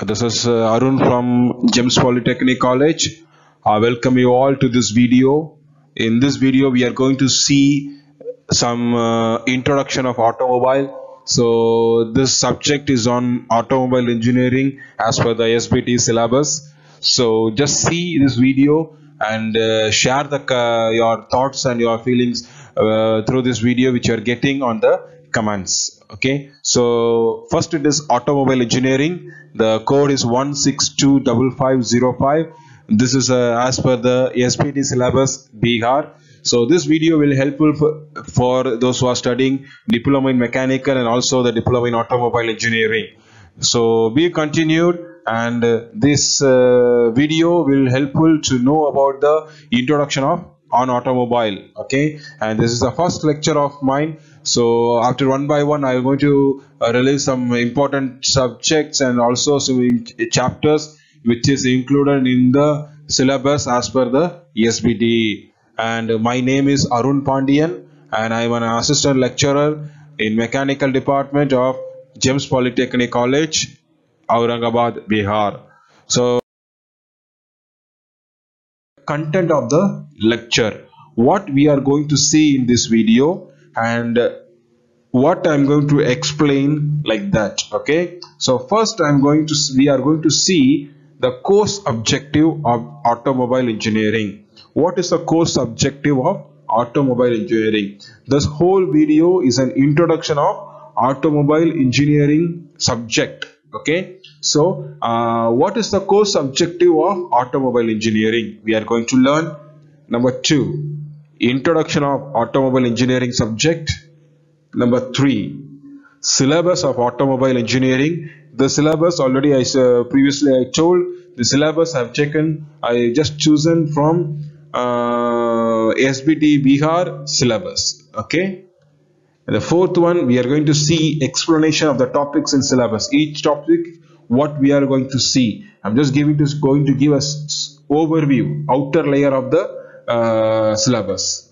This is uh, Arun from Gems Polytechnic College. I welcome you all to this video. In this video, we are going to see some uh, introduction of automobile. So this subject is on automobile engineering as per the SBT syllabus. So just see this video and uh, share the uh, your thoughts and your feelings uh, through this video which you are getting on the comments okay so first it is automobile engineering the code is 1625505 this is uh, as per the SBT syllabus Bihar. So this video will helpful for, for those who are studying diploma in mechanical and also the diploma in automobile engineering. So we continued and uh, this uh, video will helpful to know about the introduction of on automobile okay? And this is the first lecture of mine. So after one by one i'm going to uh, release some important subjects and also some chapters which is included in the syllabus as per the SBT and my name is Arun Pandian and I am an assistant lecturer in mechanical department of Gems Polytechnic College Aurangabad Bihar. So content of the lecture. What we are going to see in this video and what i'm going to explain like that okay? So first i'm going to we are going to see the course objective of automobile engineering. What is the course objective of automobile engineering? This whole video is an introduction of automobile engineering subject okay? So uh, what is the course objective of automobile engineering? We are going to learn number two introduction of automobile engineering subject. Number three syllabus of automobile engineering. The syllabus already i uh, previously i told the syllabus i've taken i just chosen from uh, sbt bihar syllabus. Okay and the fourth one, we are going to see explanation of the topics in syllabus. Each topic, what we are going to see. I'm just giving this going to give us overview, outer layer of the uh, syllabus.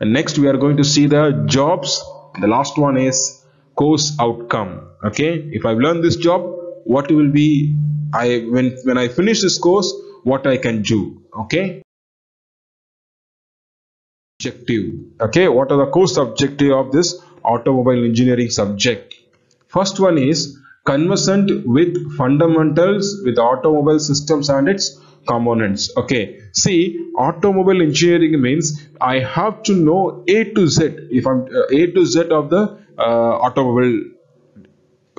And next, we are going to see the jobs. The last one is course outcome. Okay, if I've learned this job, what will be I when when I finish this course, what I can do. Okay objective okay what are the course objective of this automobile engineering subject. First one is conversant with fundamentals with automobile systems and its components. Okay. See automobile engineering means i have to know a to z. If i'm uh, a to z of the uh, automobile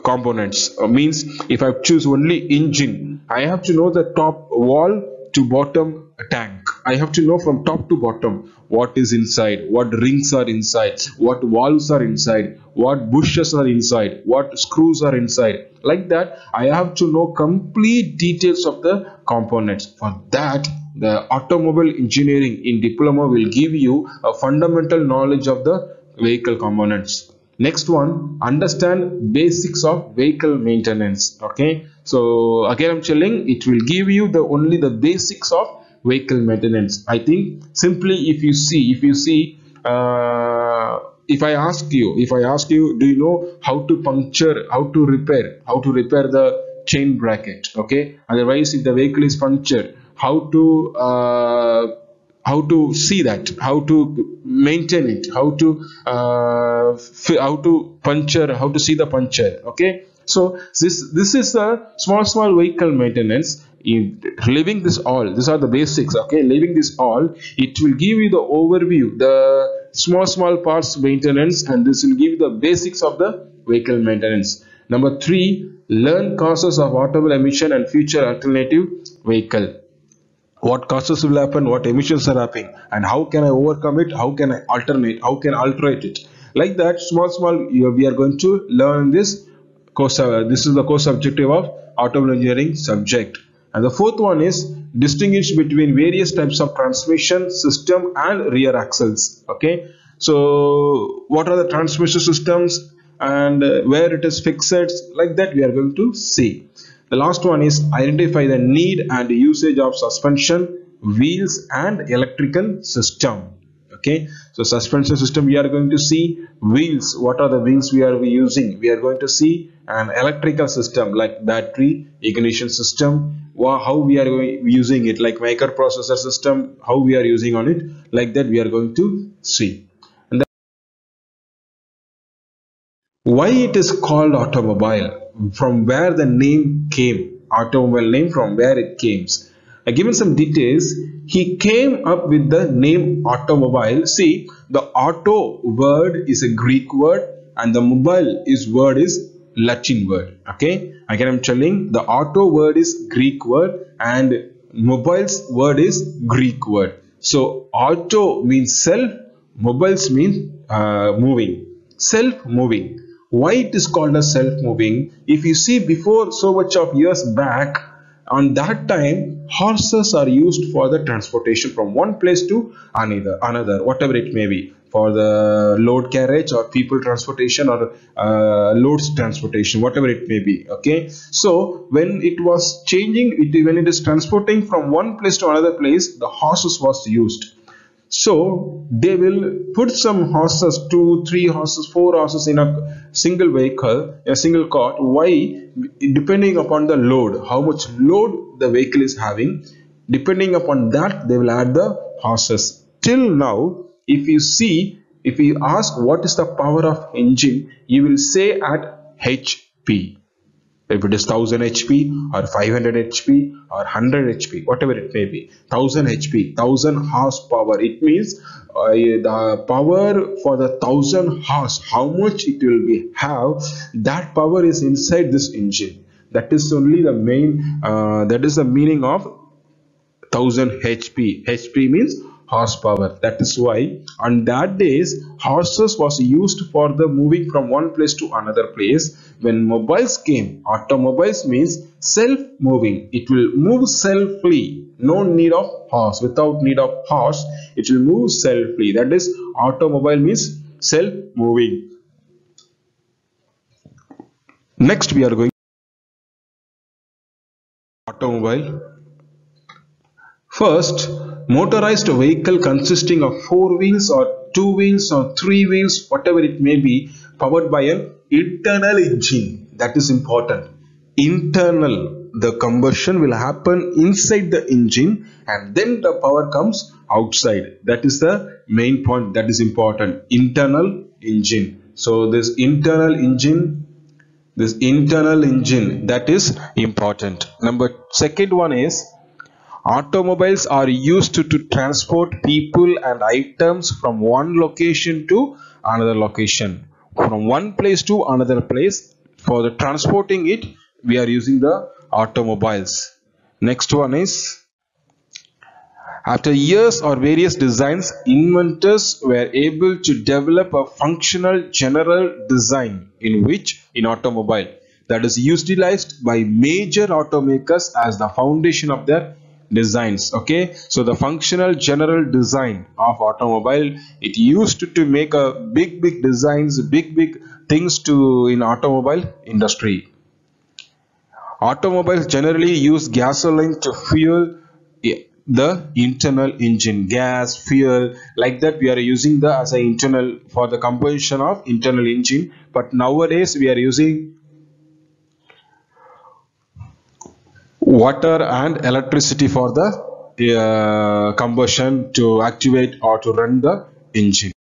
components Uh, means if i choose only engine i have to know the top wall to bottom tank. I have to know from top to bottom what is inside what rings are inside what valves are inside what bushes are inside what screws are inside. Like that i have to know complete details of the components. For that the automobile engineering in diploma will give you a fundamental knowledge of the vehicle components. Next one understand basics of vehicle maintenance. Okay? So again i'm telling it will give you the only the basics of vehicle maintenance. I think simply if you see if you see uh, if i ask you if i ask you do you know how to puncture how to repair how to repair the chain bracket? Okay? Otherwise if the vehicle is punctured how to uh, how to see that? How to maintain it? How to uh, how to puncture how to see the puncture? Okay? So this this is a small small vehicle maintenance leaving this all these are the basics okay? Leaving this all it will give you the overview the small small parts maintenance and this will give you the basics of the vehicle maintenance. Number three learn causes of automobile emission and future alternative vehicle. What causes will happen what emissions are happening and how can i overcome it how can i alternate how can I alterate it? Like that small small we are going to learn this course uh, this is the course objective of automobile engineering subject and the fourth one is distinguish between various types of transmission system and rear axles okay? So what are the transmission systems and uh, where it is fixed? Like that we are going to see. The last one is identify the need and usage of suspension, wheels and electrical system. okay? So suspension system we are going to see. Wheels what are the wheels we are using? We are going to see. An electrical system like battery ignition system how we are going, using it like microprocessor system how we are using on it like that we are going to see. And why it is called automobile? From where the name came automobile name from where it came. I given some details. He came up with the name automobile. See the auto word is a Greek word and the mobile is word is Latin word okay? Again I'm telling the auto word is Greek word and mobiles word is Greek word. So auto means self mobiles mean uh, moving self moving why it is called as self moving if you see before so much of years back on that time horses are used for the transportation from one place to another another whatever it may be for the load carriage or people transportation or uh, loads transportation whatever it may be okay? So when it was changing it, when it is transporting from one place to another place the horses was used. So they will put some horses two three horses four horses in a single vehicle a single cart. Why? Depending upon the load how much load the vehicle is having depending upon that they will add the horses. Till now if you see if you ask what is the power of engine you will say at hp if it is 1000 HP or 500 HP or 100 HP whatever it may be 1000 HP 1000 horsepower it means uh, the power for the 1000 horse how much it will be have that power is inside this engine. That is only the main uh, that is the meaning of 1000 HP HP means horsepower. That is why on that days horses was used for the moving from one place to another place. When mobiles came automobiles means self moving it will move selfly. No need of horse. Without need of horse it will move selfly. That is automobile means self moving next we are going automobile first motorized vehicle consisting of four wheels or two wheels or three wheels whatever it may be powered by an internal engine. That is important. Internal the combustion will happen inside the engine and then the power comes outside. That is the main point that is important. Internal engine. So this internal engine this internal engine that is important. Number second one is Automobiles are used to, to transport people and items from one location to another location. From one place to another place. For the transporting it, we are using the automobiles. Next one is after years or various designs, inventors were able to develop a functional general design in which in automobile that is utilized by major automakers as the foundation of their designs okay? So the functional general design of automobile it used to, make a big big designs big big things to in automobile industry. Automobiles generally use gasoline to fuel the internal engine gas fuel like that we are using the as a internal for the combustion of internal engine. But nowadays we are using water and electricity for the uh, combustion to activate or to run the engine.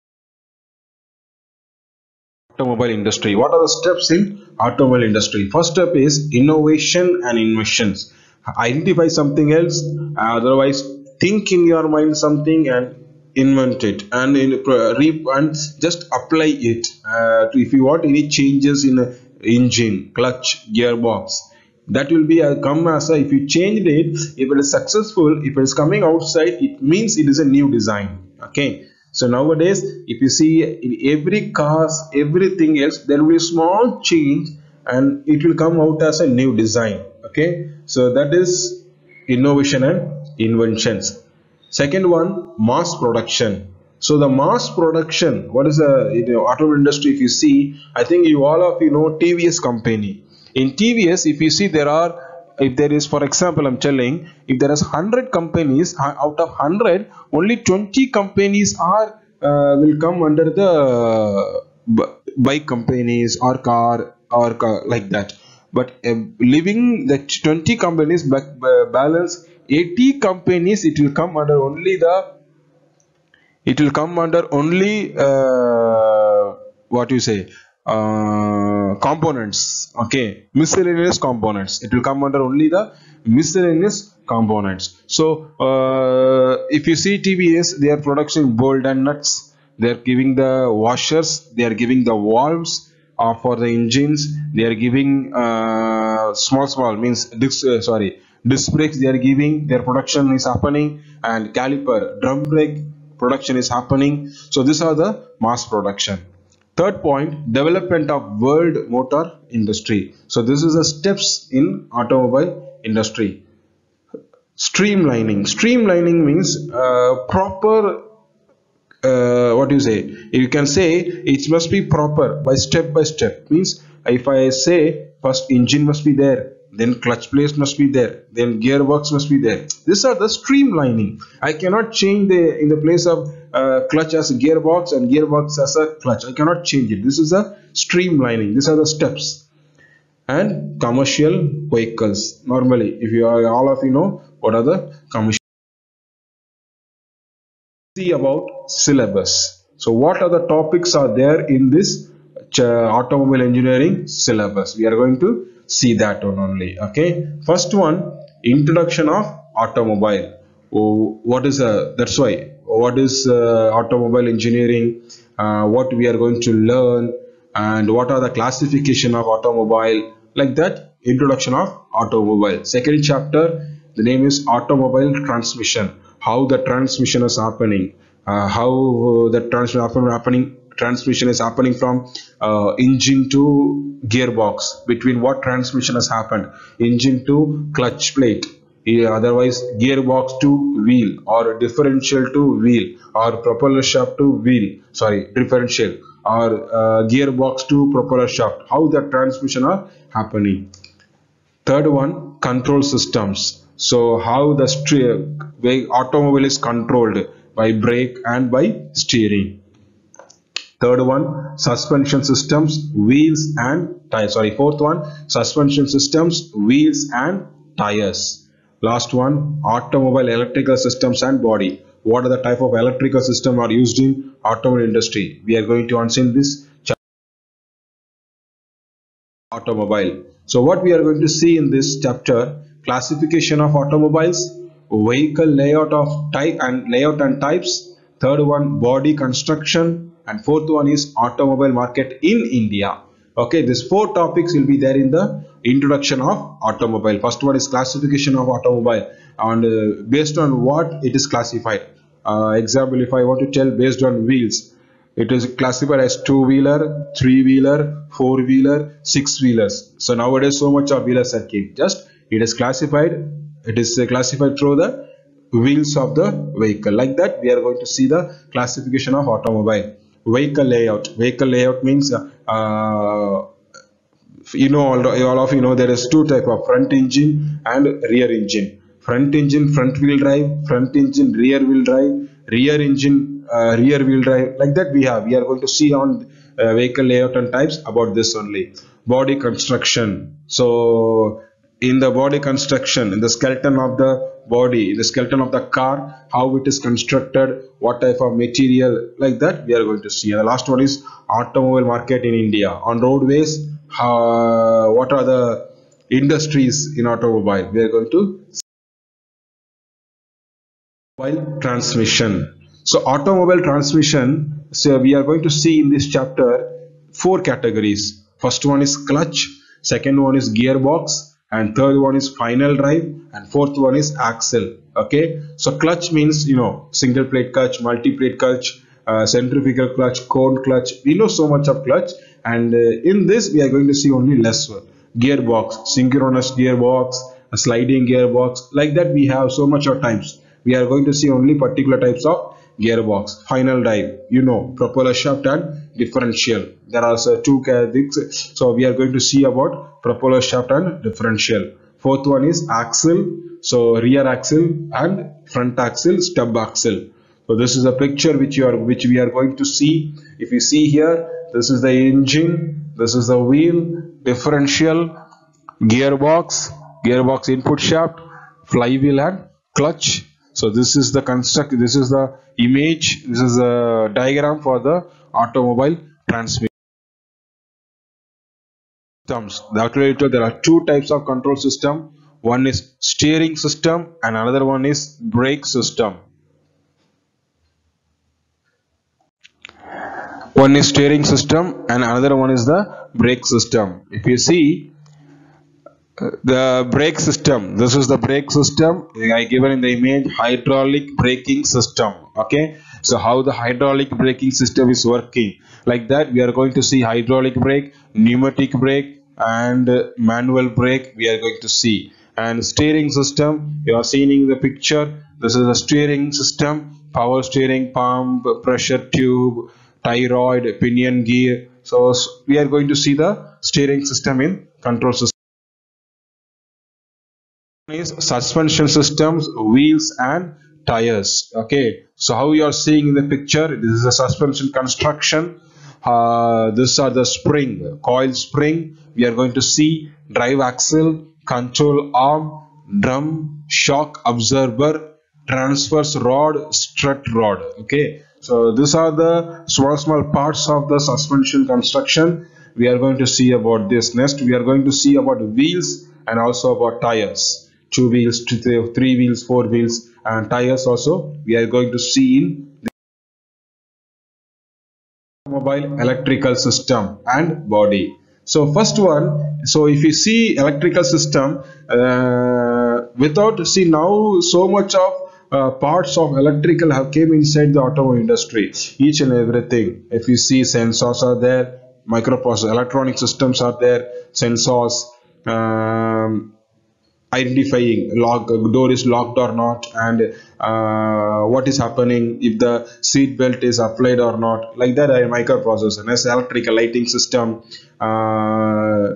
Automobile industry. What are the steps in automobile industry? First step is innovation and inventions. Identify something else otherwise think in your mind something and invent it. And in and just apply it uh, if you want any changes in engine clutch gearbox that will be a come as a if you changed it if it is successful if it is coming outside it means it is a new design okay? So nowadays if you see in every cars everything else there will be small change and it will come out as a new design okay? So that is innovation and inventions. Second one mass production. So the mass production what is the you know, automobile industry if you see i think you all of you know tvs company in TVS, if you see there are if there is for example i'm telling if there is 100 companies out of 100 only 20 companies are uh, will come under the bike companies or car or car, like that. But uh, leaving the 20 companies back, uh, balance 80 companies it will come under only the it will come under only uh, what you say uh, components. Okay. Miscellaneous components. It will come under only the miscellaneous components. So uh, if you see TVS they are production bolt and nuts. They are giving the washers. They are giving the valves uh, for the engines. They are giving uh, small small means disc uh, sorry disc brakes they are giving. Their production is happening. And caliper drum brake production is happening. So these are the mass production Third point, development of world motor industry. So this is the steps in automobile industry. Streamlining. Streamlining means uh, proper uh, what do you say you can say it must be proper by step by step means if i say first engine must be there then clutch plates must be there. Then gearbox must be there. These are the streamlining. I cannot change the in the place of uh, clutch as a gearbox and gearbox as a clutch. I cannot change it. This is a streamlining. These are the steps. And commercial vehicles. Normally if you are all of you know what are the commercial see about syllabus. So what are the topics are there in this automobile engineering syllabus? We are going to see that one only okay? First one introduction of automobile. Oh, what is a uh, that's why what is uh, automobile engineering uh, what we are going to learn and what are the classification of automobile like that introduction of automobile. Second chapter the name is automobile transmission. How the transmission is happening uh, how the transmission is happening transmission is happening from uh, engine to gearbox. Between what transmission has happened? Engine to clutch plate. Otherwise gearbox to wheel or differential to wheel or propeller shaft to wheel. Sorry differential or uh, gearbox to propeller shaft. How the transmission are happening? Third one control systems. So how the automobile is controlled by brake and by steering third one suspension systems wheels and tires sorry fourth one suspension systems wheels and tires. Last one automobile electrical systems and body. What are the type of electrical system are used in automobile industry? We are going to answer in this chapter. Automobile. So what we are going to see in this chapter classification of automobiles vehicle layout of type and layout and types. Third one body construction and fourth one is automobile market in India. Okay, these four topics will be there in the introduction of automobile. First one is classification of automobile and uh, based on what it is classified. Uh, example, if I want to tell based on wheels, it is classified as two-wheeler, three-wheeler, four-wheeler, six-wheelers. So nowadays so much of wheelers are came. Just it is classified, it is uh, classified through the wheels of the vehicle. Like that we are going to see the classification of automobile vehicle layout. Vehicle layout means uh, you know all, all of you know there is two type of front engine and rear engine. Front engine front wheel drive front engine rear wheel drive rear engine uh, rear wheel drive. Like that we have. We are going to see on uh, vehicle layout and types about this only. Body construction. So in the body construction in the skeleton of the body in the skeleton of the car how it is constructed what type of material like that we are going to see. And the last one is automobile market in india. On roadways how, what are the industries in automobile? We are going to see. while transmission. So automobile transmission so we are going to see in this chapter four categories. First one is clutch second one is gearbox and third one is final drive and fourth one is axle okay? So clutch means you know single plate clutch multi plate clutch uh, centrifugal clutch cone clutch we know so much of clutch. And uh, in this we are going to see only less one gearbox synchronous gearbox sliding gearbox like that we have so much of types we are going to see only particular types of gearbox. Final drive you know propeller shaft and differential. There are two things so we are going to see about propeller shaft and differential. Fourth one is axle. So rear axle and front axle stub axle. So this is a picture which you are which we are going to see. If you see here this is the engine. This is the wheel. Differential gearbox gearbox input shaft flywheel and clutch. So this is the construct this is the image this is a diagram for the automobile transmission systems. The there are two types of control system. One is steering system and another one is brake system. One is steering system and another one is the brake system. If you see uh, the brake system this is the brake system. I given in the image hydraulic braking system. Okay so how the hydraulic braking system is working? Like that we are going to see hydraulic brake pneumatic brake and uh, manual brake we are going to see. And steering system you are seeing in the picture. This is a steering system power steering pump pressure tube tie rod pinion gear. So we are going to see the steering system in control system is suspension systems wheels and tires. Okay. So how you are seeing in the picture this is a suspension construction. Uh, these are the spring coil spring. We are going to see drive axle control arm drum shock absorber transverse rod strut rod. Okay. So these are the small small parts of the suspension construction. We are going to see about this next. We are going to see about wheels and also about tires. Two wheels, three wheels, four wheels and tires also we are going to see in the mobile electrical system and body. So first one, so if you see electrical system, uh, without see now so much of uh, parts of electrical have came inside the automobile industry, each and everything. If you see sensors are there, microprocessor, electronic systems are there, sensors, um, identifying lock door is locked or not and uh, what is happening if the seat belt is applied or not. Like that a microprocessor as electrical lighting system uh,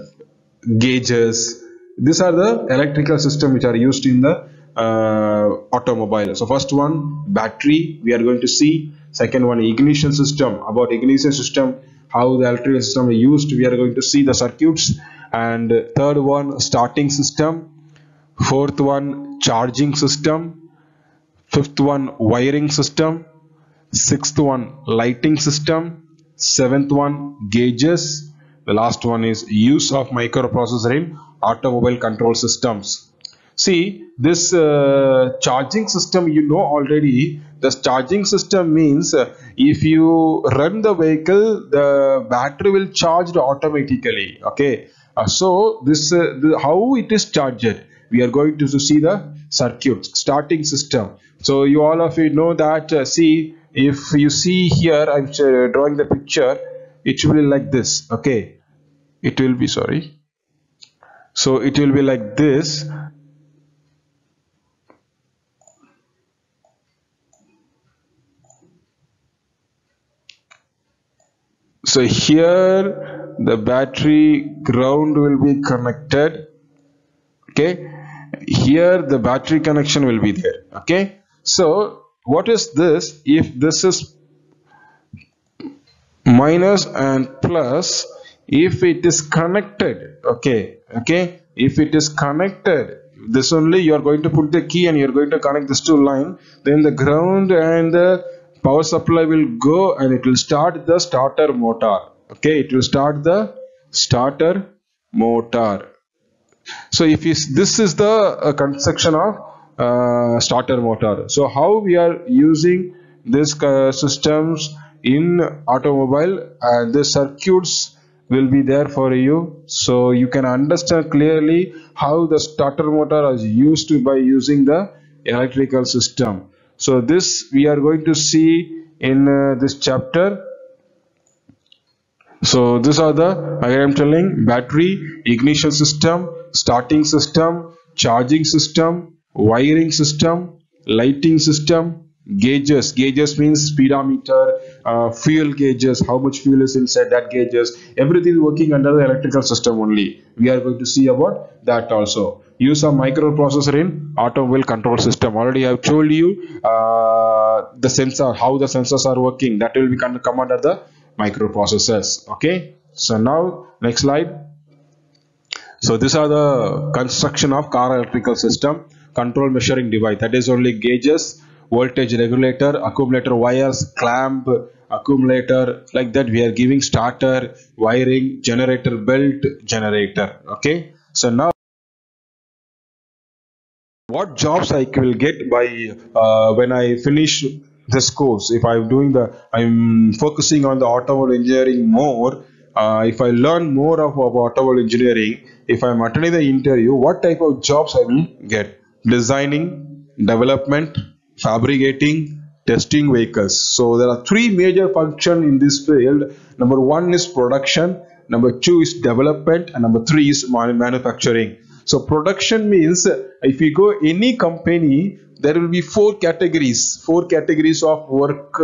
gauges. These are the electrical system which are used in the uh, automobile. So first one battery we are going to see. Second one ignition system. About ignition system how the electrical system is used we are going to see the circuits. And third one starting system fourth one charging system. Fifth one wiring system. Sixth one lighting system. Seventh one gauges. The last one is use of microprocessor in automobile control systems. See this uh, charging system you know already this charging system means uh, if you run the vehicle the battery will charge automatically okay? Uh, so this uh, the, how it is charged we are going to see the circuit starting system. So you all of you know that uh, see if you see here i'm drawing the picture it will be like this okay? It will be sorry. So it will be like this. So here the battery ground will be connected okay here the battery connection will be there okay? So what is this if this is minus and plus if it is connected okay okay? If it is connected this only you are going to put the key and you are going to connect this two line then the ground and the power supply will go and it will start the starter motor okay? It will start the starter motor so if this is the uh, construction of uh, starter motor. So how we are using this uh, systems in automobile and the circuits will be there for you. So you can understand clearly how the starter motor is used by using the electrical system. So this we are going to see in uh, this chapter. So these are the I am telling battery ignition system starting system charging system wiring system lighting system gauges gauges means speedometer uh, fuel gauges how much fuel is inside that gauges everything is working under the electrical system only we are going to see about that also use a microprocessor in automobile control system already i have told you uh, the sensor, how the sensors are working. That will be come under the microprocessors. Okay. So now next slide. So these are the construction of car electrical system control measuring device. That is only gauges voltage regulator accumulator wires clamp accumulator. Like that we are giving starter wiring generator belt generator. Okay? So now what jobs I will get by uh, when I finish this course? If I'm doing the I'm focusing on the automobile engineering more Uh, if I learn more of, automobile engineering if I'm attending the interview what type of jobs I will get? Designing development fabricating testing vehicles. So there are three major functions in this field. Number one is production number two is development and number three is manufacturing. So production means if you go any company there will be four categories four categories of work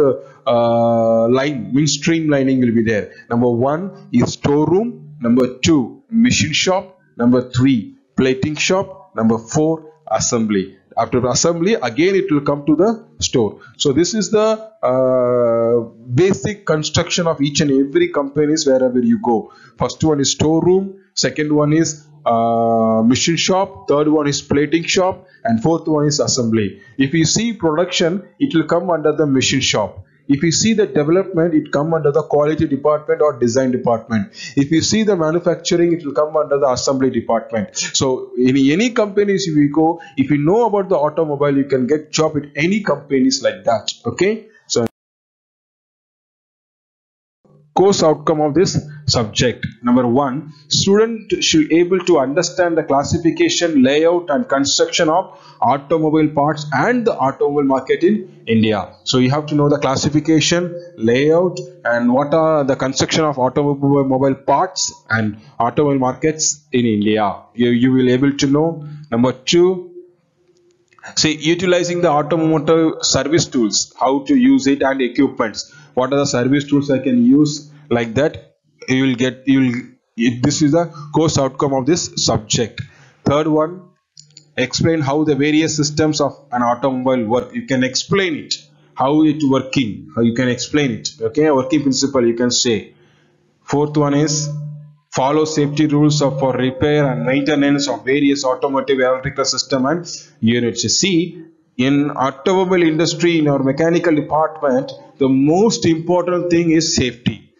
uh, line means streamlining will be there. Number one is storeroom number two machine shop number three plating shop number four assembly after assembly again it will come to the store. So this is the uh, basic construction of each and every companies wherever you go. First one is storeroom second one is uh, machine shop third one is plating shop and fourth one is assembly. If you see production it will come under the machine shop if you see the development, it come under the quality department or design department. If you see the manufacturing, it will come under the assembly department. So in any companies if you go, if you know about the automobile, you can get job at any companies like that. Okay. Course outcome of this subject. Number one student should able to understand the classification layout and construction of automobile parts and the automobile market in india. So you have to know the classification layout and what are the construction of automobile parts and automobile markets in india. You, you will able to know. Number two say utilizing the automotive service tools how to use it and equipments. What are the service tools I can use like that you will get you will this is the course outcome of this subject. Third one explain how the various systems of an automobile work. You can explain it. How it working. How you can explain it. Okay working principle you can say. Fourth one is follow safety rules of for repair and maintenance of various automotive electrical system and units. See in automobile industry in our mechanical department the most important thing is safety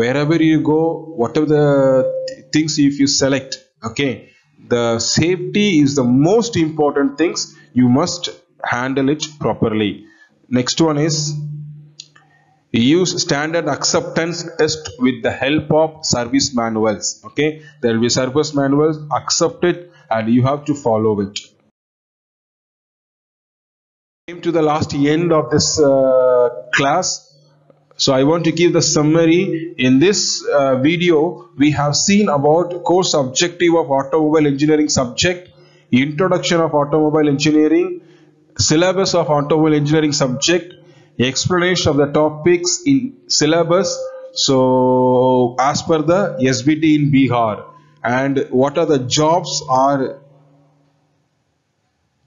wherever you go whatever the th things if you select okay the safety is the most important things. You must handle it properly. Next one is use standard acceptance test with the help of service manuals okay? There will be service manuals accept it and you have to follow it. Came to the last end of this uh, class so I want to give the summary. In this uh, video, we have seen about course objective of automobile engineering subject, introduction of automobile engineering, syllabus of automobile engineering subject, explanation of the topics in syllabus. So as per the SBT in Bihar and what are the jobs are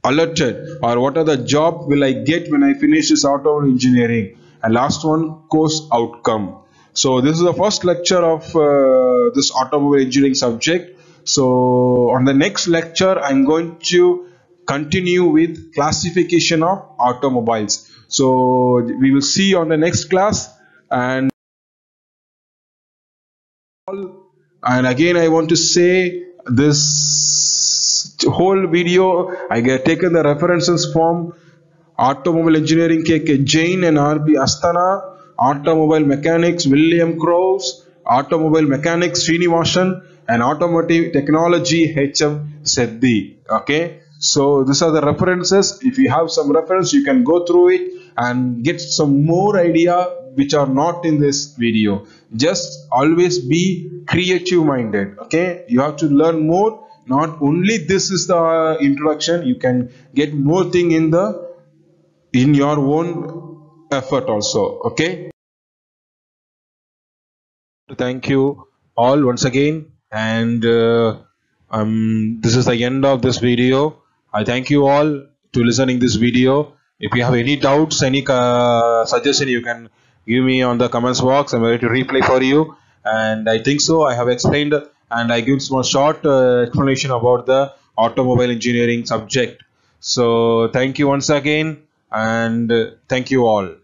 alerted or what are the job will I get when I finish this automobile engineering and last one course outcome. So this is the first lecture of uh, this automobile engineering subject. So on the next lecture i'm going to continue with classification of automobiles. So we will see on the next class. And and again i want to say this whole video i get taken the references from automobile engineering KK Jain and RB Asthana, automobile mechanics William Crouse, automobile mechanics Srinivasan and automotive technology HM Sethi. Okay, so these are the references. If you have some reference, you can go through it and get some more idea which are not in this video. Just always be creative minded. Okay, you have to learn more. Not only this is the uh, introduction, you can get more thing in the in your own effort also okay? Thank you all once again and uh, um, this is the end of this video. I thank you all to listening this video. If you have any doubts any uh, suggestion you can give me on the comments box. I'm ready to reply for you. And i think so i have explained and i give some short uh, explanation about the automobile engineering subject. So thank you once again and thank you all